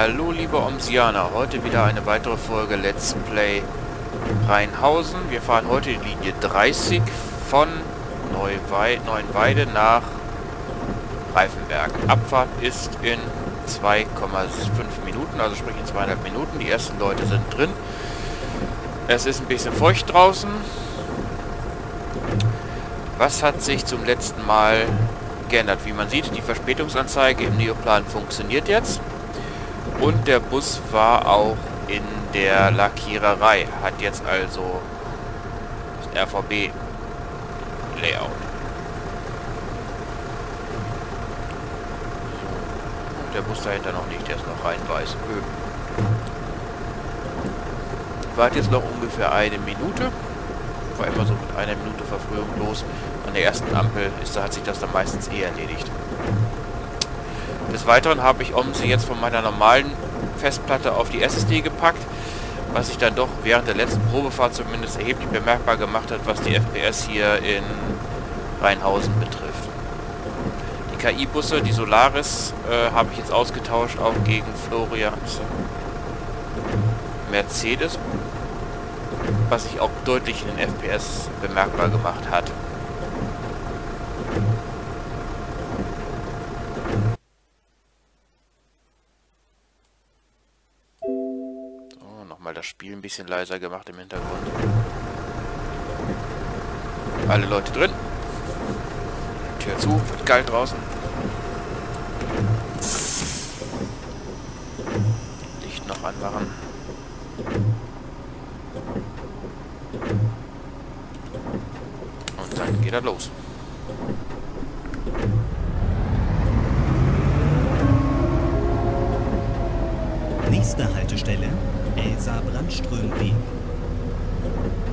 Hallo liebe Omsianer, heute wieder eine weitere Folge Let's Play Rheinhausen. Wir fahren heute die Linie 30 von Neuweide, Neuenweide nach Reifenberg. Abfahrt ist in 2,5 Minuten, also sprich in zweieinhalb Minuten. Die ersten Leute sind drin. Es ist ein bisschen feucht draußen. Was hat sich zum letzten Mal geändert? Wie man sieht, die Verspätungsanzeige im Neoplan funktioniert jetzt. Und der Bus war auch in der Lackiererei. Hat jetzt also das RVB Layout. So. Der Bus dahinter noch nicht, der ist noch rein weiß. Wart jetzt noch ungefähr eine Minute. War immer so mit einer Minute Verfrühung los. An der ersten Ampel ist, da hat sich das dann meistens eh erledigt. Des Weiteren habe ich OMSI jetzt von meiner normalen Festplatte auf die SSD gepackt, was sich dann doch während der letzten Probefahrt zumindest erheblich bemerkbar gemacht hat, was die FPS hier in Rheinhausen betrifft. Die KI-Busse, die Solaris, äh, habe ich jetzt ausgetauscht auch gegen Florians Mercedes, was sich auch deutlich in den FPS bemerkbar gemacht hat. Das Spiel ein bisschen leiser gemacht im Hintergrund. Alle Leute drin. Tür zu, wird geil draußen. Licht noch anmachen. Und dann geht er los. Nächste Haltestelle Elsa Brandströmweg. zwei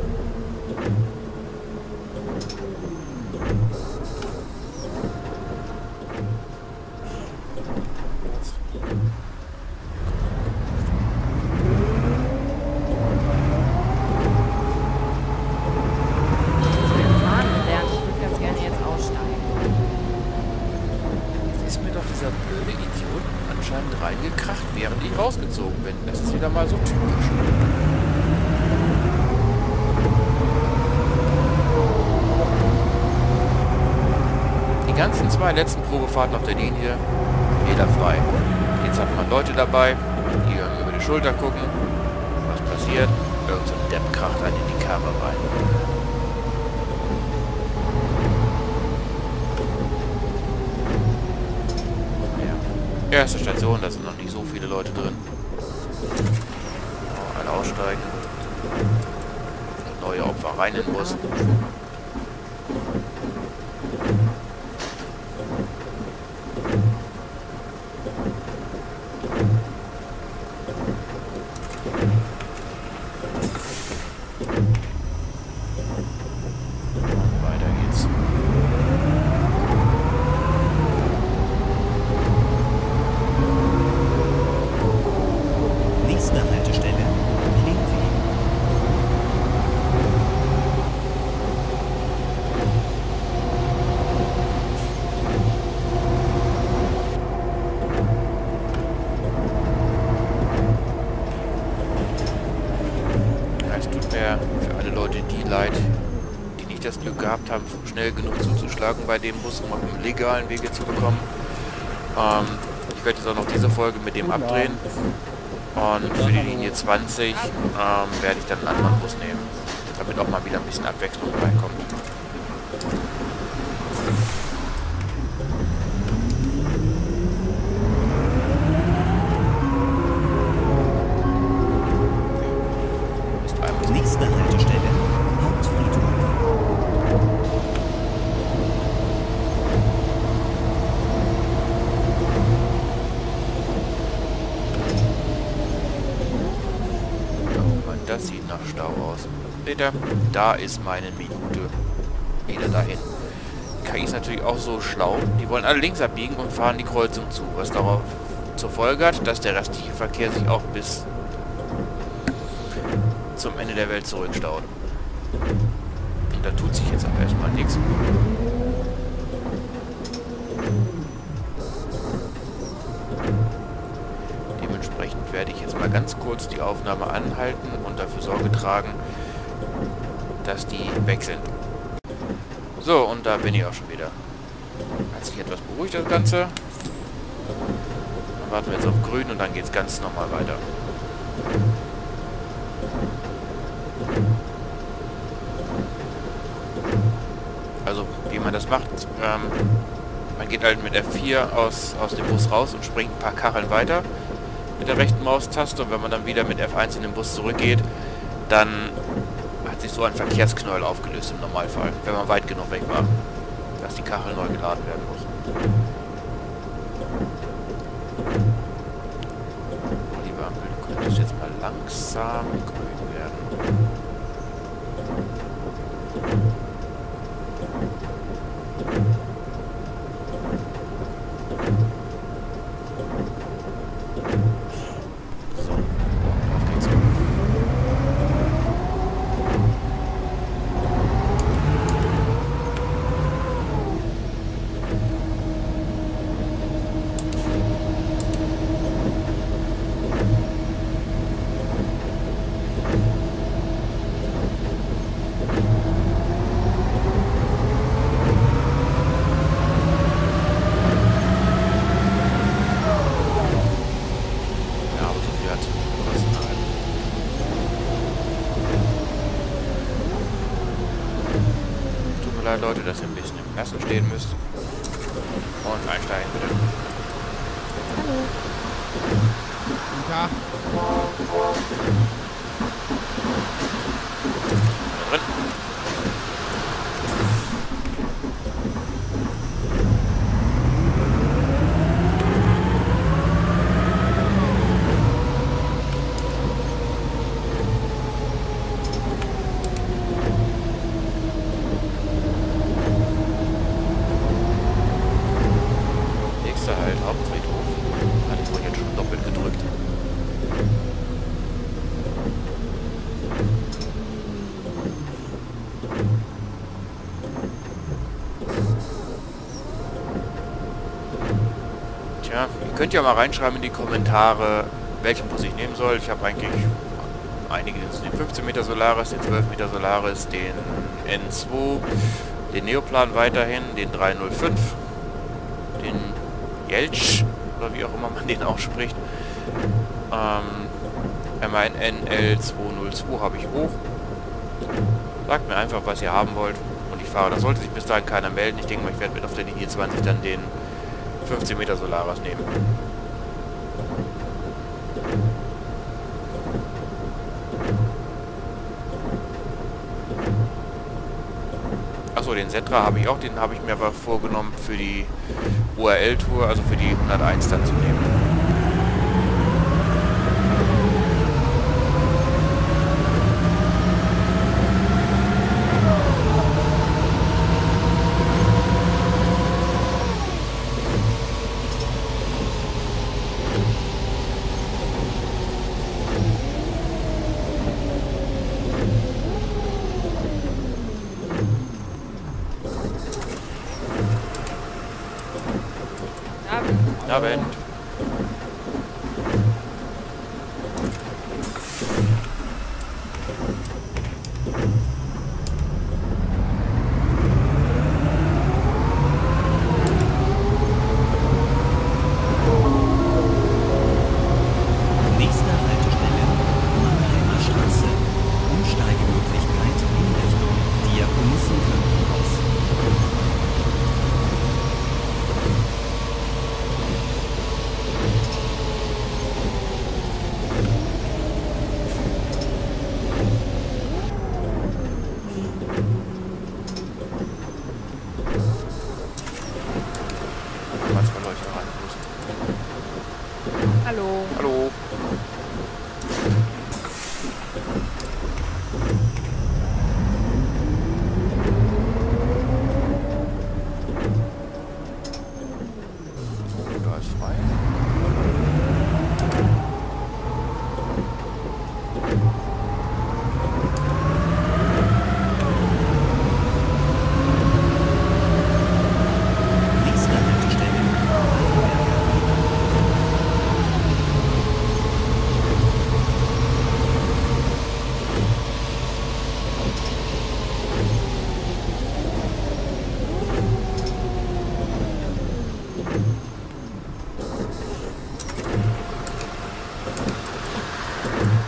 Probefahrten auf der Linie fehlerfrei. Jetzt hat man Leute dabei, die über die Schulter gucken. Was passiert? Irgend ein Depp kracht einen in die Karre rein. Ja. Erste Station, da sind noch nicht so viele Leute drin. Alle aussteigen. Neue Opfer rein in den Bus. Schnell genug zuzuschlagen bei dem Bus, um auf dem legalen Wege zu bekommen. Ähm, ich werde jetzt auch noch diese Folge mit dem abdrehen. Und für die Linie 20 ähm, werde ich dann einen anderen Bus nehmen, damit auch mal wieder ein bisschen Abwechslung reinkommt. Ihr? Da ist meine Minute wieder dahin. KI ist natürlich auch so schlau. Die wollen alle links abbiegen und fahren die Kreuzung zu. Was darauf zur Folge hat, dass der restliche Verkehr sich auch bis zum Ende der Welt zurückstaut. Und da tut sich jetzt auch erstmal nichts. Dementsprechend ganz kurz die Aufnahme anhalten und dafür Sorge tragen, dass die sind. So, und da bin ich auch schon wieder. Hat sich etwas beruhigt das Ganze. Dann warten wir jetzt auf grün und dann geht es ganz normal weiter. Also, wie man das macht, ähm, man geht halt mit F4 aus, aus dem Bus raus und springt ein paar Kacheln weiter mit der rechten Maustaste und wenn man dann wieder mit F1 in den Bus zurückgeht, dann so ein Verkehrsknäuel aufgelöst im Normalfall, wenn man weit genug weg war, dass die Kachel neu geladen werden muss. Lieber Ampel, du könntest jetzt mal langsam grün werden. leid, Leute, dass ihr ein bisschen im Lassen stehen müsst. Und einsteigen, bitte. Hallo. Guten Tag. Könnt ihr mal reinschreiben in die Kommentare, welchen Bus ich nehmen soll. Ich habe eigentlich einige, den 15 Meter Solaris, den 12 Meter Solaris, den N2, den Neoplan weiterhin, den 305, den Jeltsch, oder wie auch immer man den ausspricht. Ähm, einmal ein NL202 habe ich hoch. Sagt mir einfach, was ihr haben wollt und ich fahre. Da sollte sich bis dahin keiner melden. Ich denke mal, ich werde mit auf der Linie 20 dann den 15 Meter Solaris nehmen. Achso, den Setra habe ich auch, den habe ich mir aber vorgenommen für die URL-Tour, also für die 101 dann zu nehmen.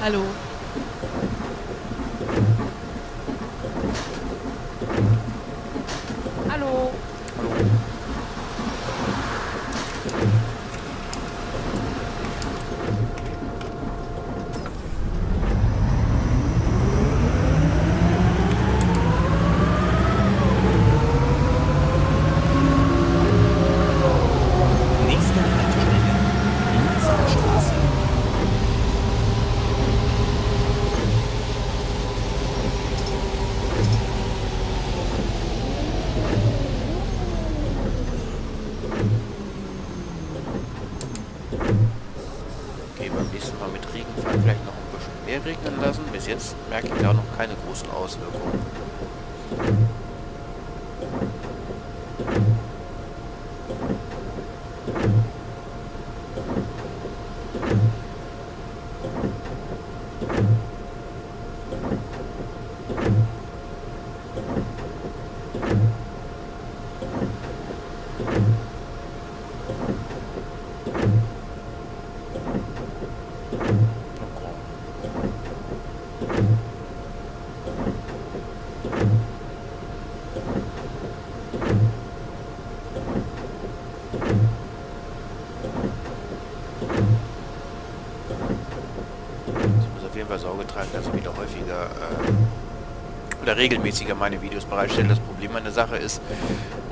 Hallo. Jetzt merke ich da noch keine großen Auswirkungen. Ich muss auf jeden Fall Sorge tragen, dass ich wieder häufiger äh, oder regelmäßiger meine Videos bereitstelle. Das Problem an der Sache ist,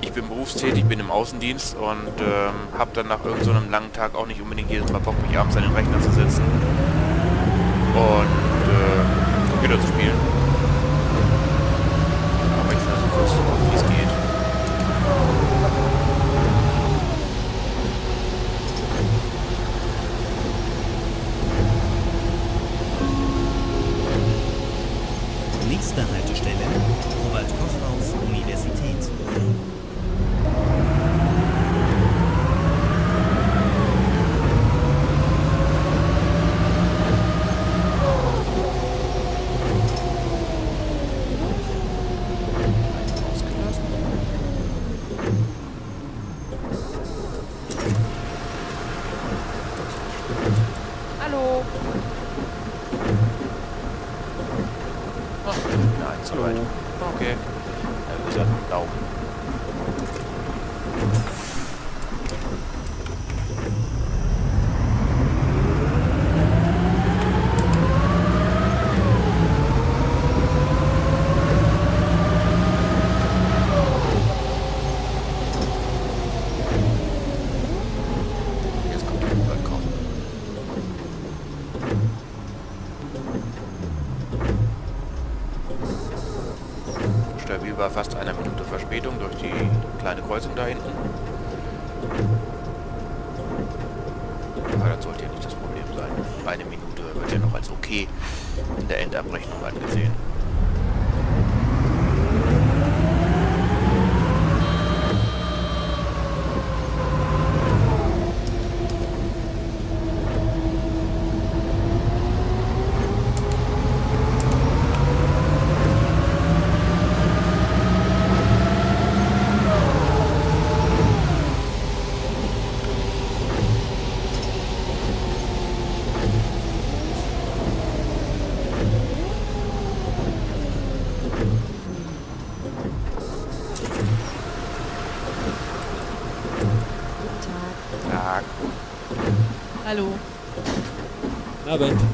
ich bin berufstätig, bin im Außendienst und ähm, habe dann nach irgendeinem so langen Tag auch nicht unbedingt jedes Mal Bock, mich abends an den Rechner zu setzen und äh, Computer zu spielen. Aber ich versuche es so wie es geht. Nächste Haltestelle, Robert-Koch-Haus, Universität. Ausgelassen. Hallo. Ach, nein, zu weit. Okay. Ja, wie gesagt, Daumen. Jetzt kommt der Balkon. Stabil bei fast einer Minute Verspätung durch die Kreuzung da hinten. Hallo. Abend.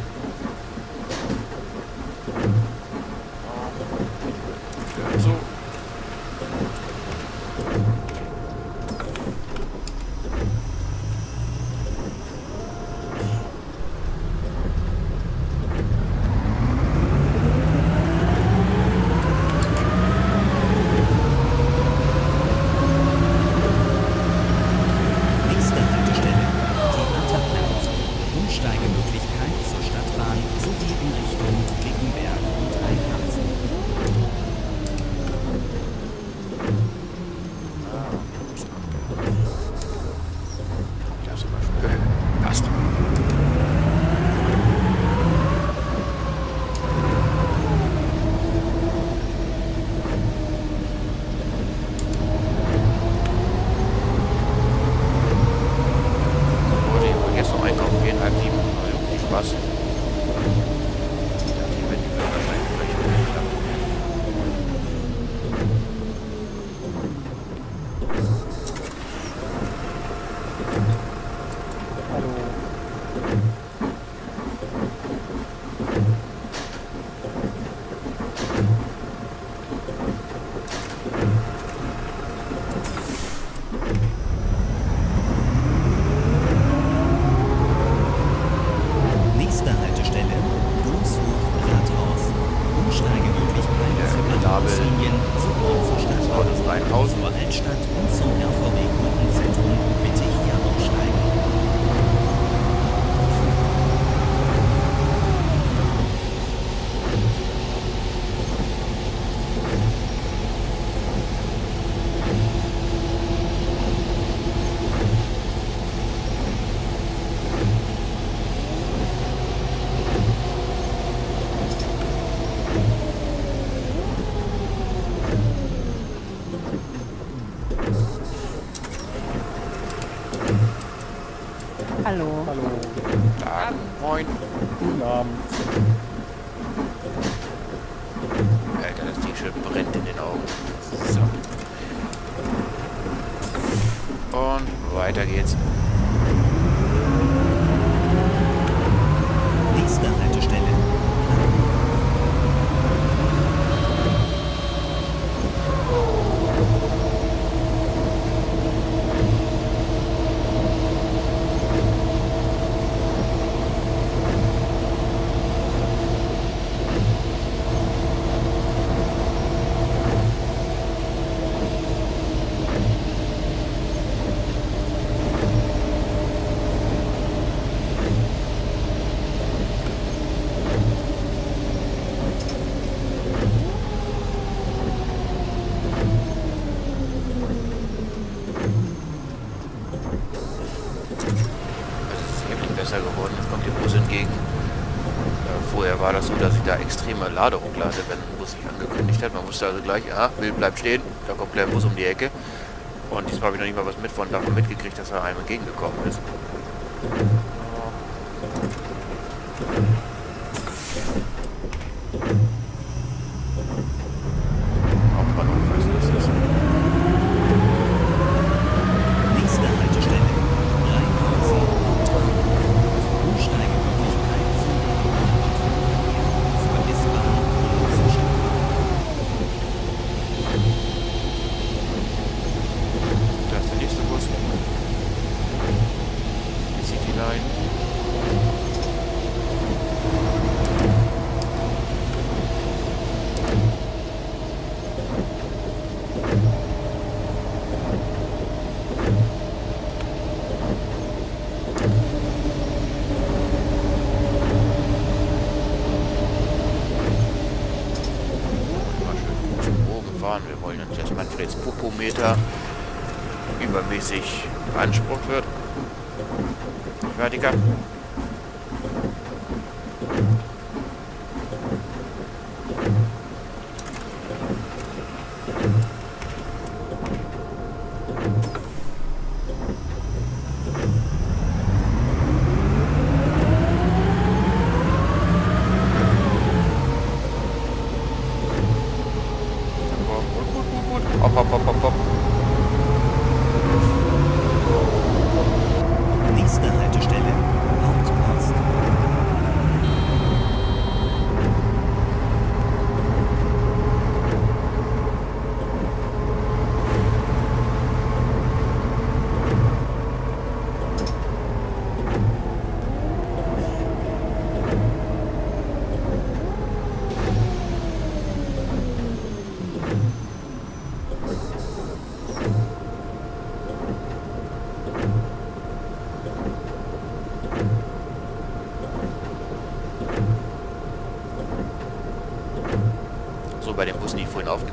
Das so, dass ich da extreme Ladung hatte, wenn ein Bus sich angekündigt hat. Man wusste also gleich, ah, Bild bleibt stehen, da kommt der Bus um die Ecke. Und diesmal habe ich noch nicht mal was mit von davon mitgekriegt, dass er einem entgegengekommen ist. Hauptbahnhof, weißt du, was das ist? Nächste Haltestelle. Rheinhausen Hauptbahnhof. Umsteigemöglichkeit zum Regionalverkehr, zur S-Bahn und zur Stadtbahn. Da ist der nächste Bus. Die City Line. Mal schön zum Bogen fahren. Wir wollen uns jetzt Popometer übermäßig beansprucht wird. Fertiger.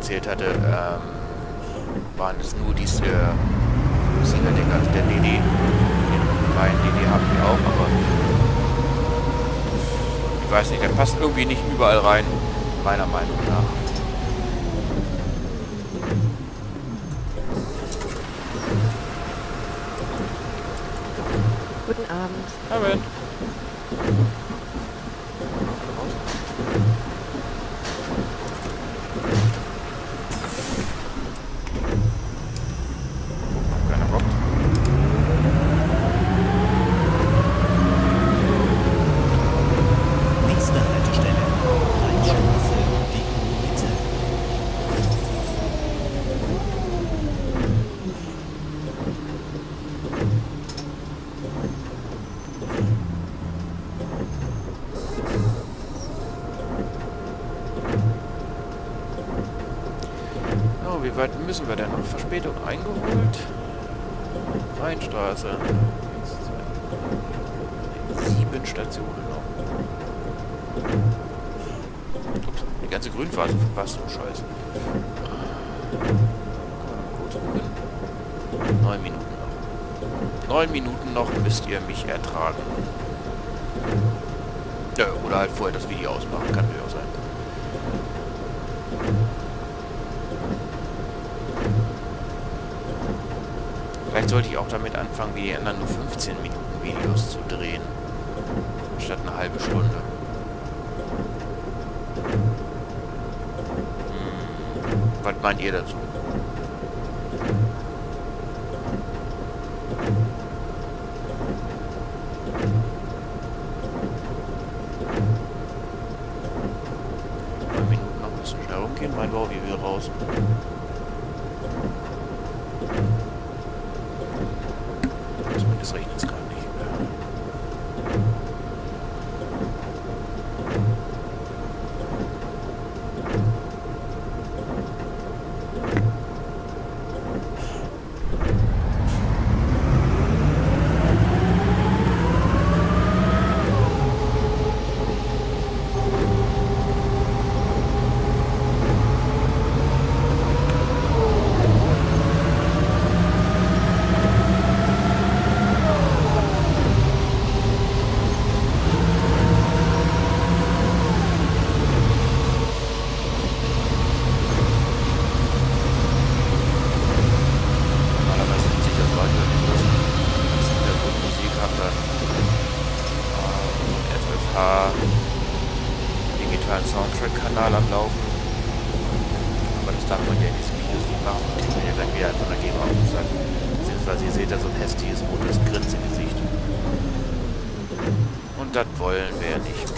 Aufgezählt hatte, ähm, waren es nur diese Siegerdinger, also der DD. Den beiden DD haben wir auch, aber ich weiß nicht, der passt irgendwie nicht überall rein, meiner Meinung nach. Guten Abend. Abend. Keiner Bock. Nächste Haltestelle. Rheinstraße, Depot Mitte. Wir denn noch? Verspätung eingeholt. Rheinstraße. Sieben Stationen noch. Ups, die ganze Grünphase verpasst, oh Scheiße. Neun Minuten noch. Neun Minuten noch müsst ihr mich ertragen. Ja, oder halt vorher das Video ausmachen, kann durchaus sein. Vielleicht sollte ich auch damit anfangen, wie die anderen nur 15 Minuten Videos zu drehen. Statt eine halbe Stunde. Hm, was meint ihr dazu? Neun Minuten noch ein bisschen schnell rumgehen. Mein Bau, wie wir raus. Zumindest regnet es gerade nicht. Normalerweise sieht sich das Radio in den großen als Hintergrundmusik haben dann äh, vom FFH digitalen Soundtrack-Kanal am Laufen. Aber das darf man ja in diesen Videos nicht machen. Ich will ja dann wieder einfach eine GEMA auf den Sack. Beziehungsweise ihr seht da so ein hässliches rotes Grinsegesicht. Und das wollen wir ja nicht.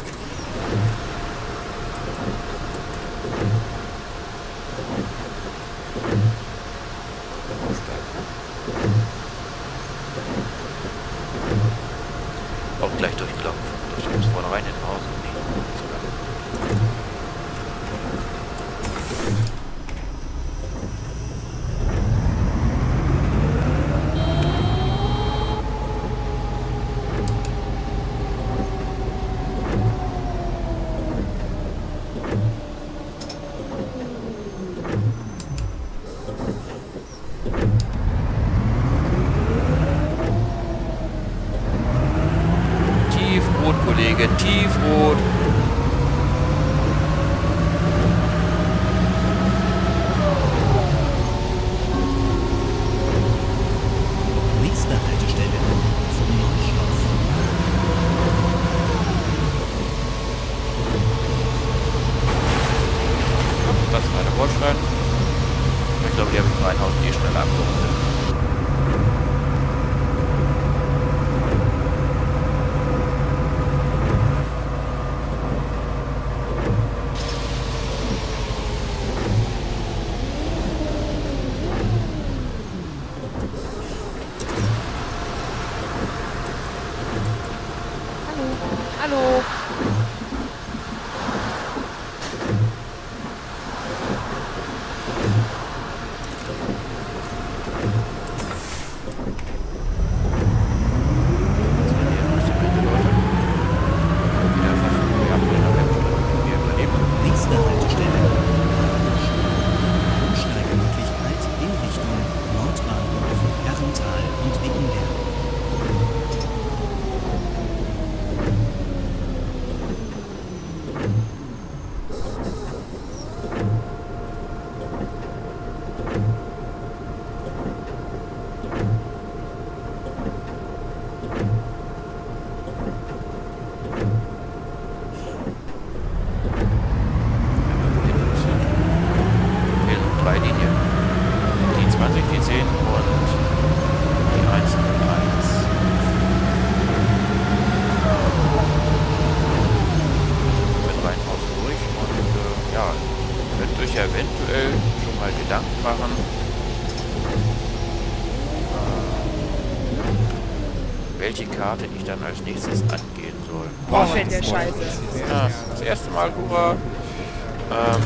Karte ich dann als nächstes angehen soll. Boah, oh, der Scheiße. Ja, das erste Mal, Hurra. Ähm,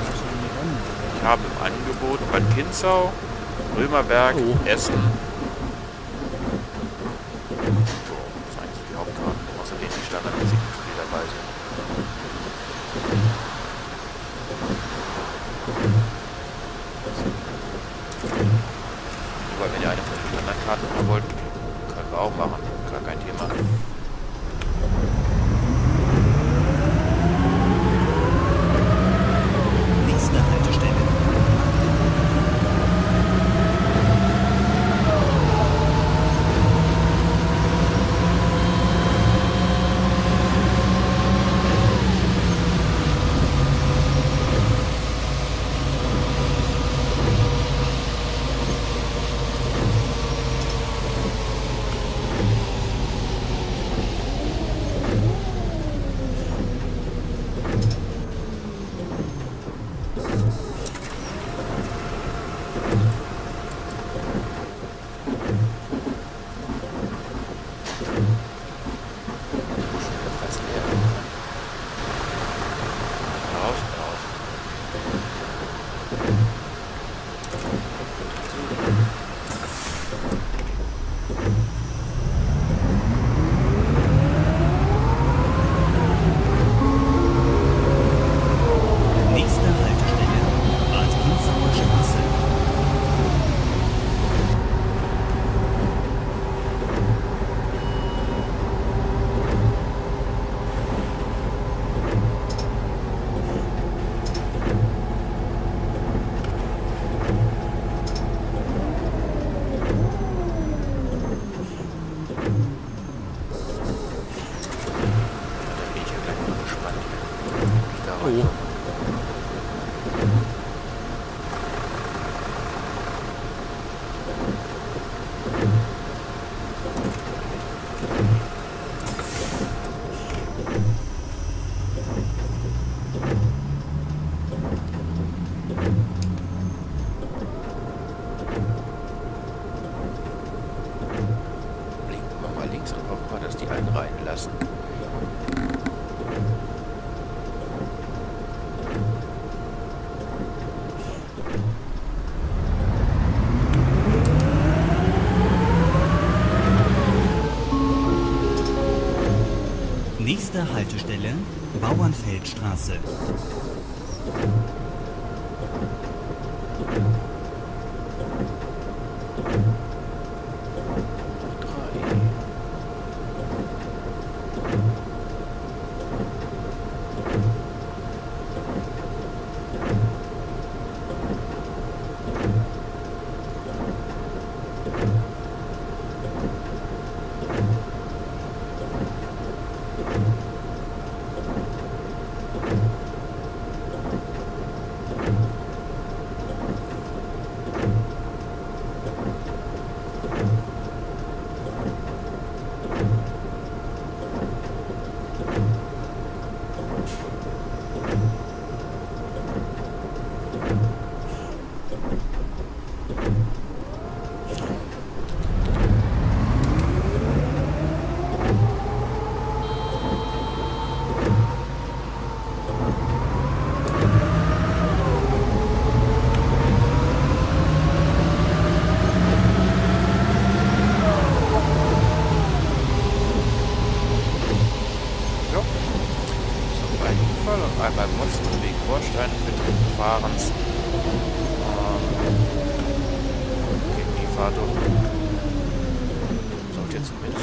ich habe im Angebot bei Kinzau, Römerberg, oh. Essen, Hauptstraße.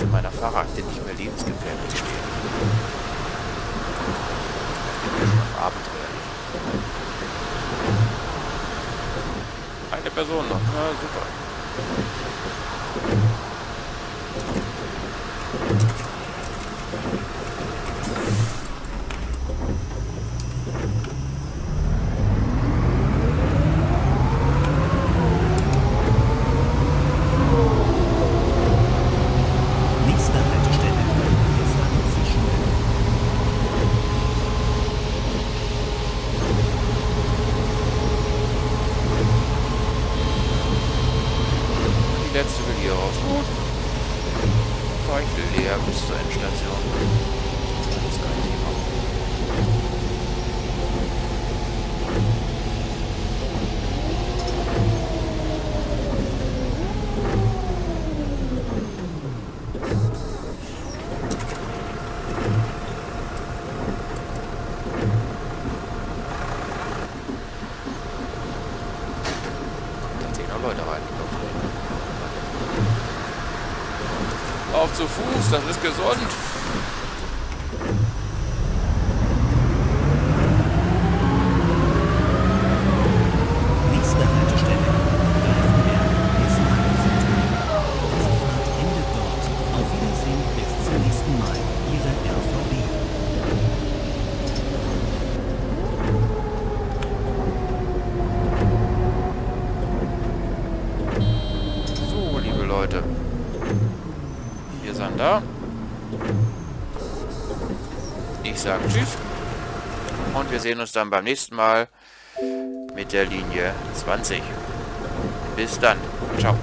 für meiner Fahrerakte nicht mehr lebensgefährlich stehen. Noch abenteuerlich. Eine Person noch, na super. Das ist gesund. Nächste Haltestelle. Greifenberg bis Markenzentrum. Diese Fahrt endet dort. Auf Wiedersehen bis zum nächsten Mal. Ihre RVB. So, liebe Leute. Wir sind da. Ich sage Tschüss. Und wir sehen uns dann beim nächsten Mal mit der Linie 20. Bis dann. Ciao.